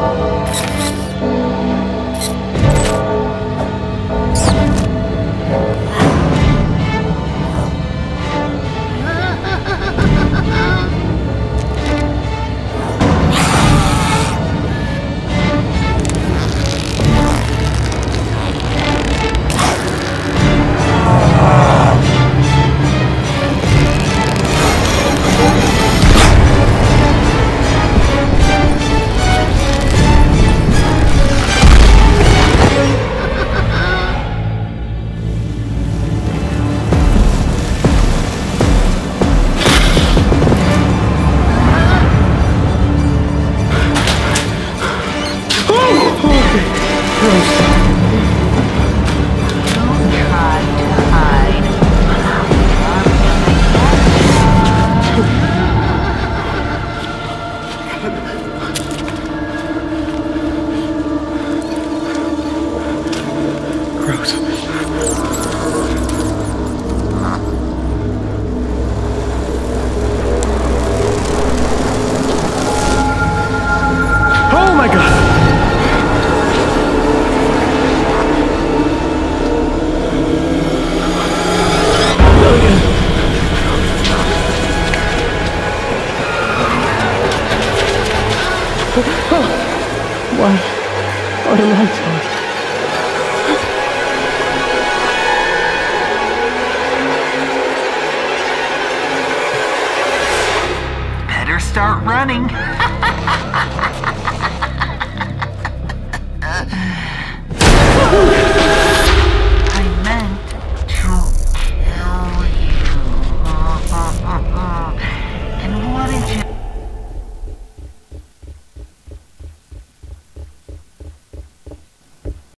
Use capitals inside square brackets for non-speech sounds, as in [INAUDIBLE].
Don't Why are the lights on? Better start running. [LAUGHS]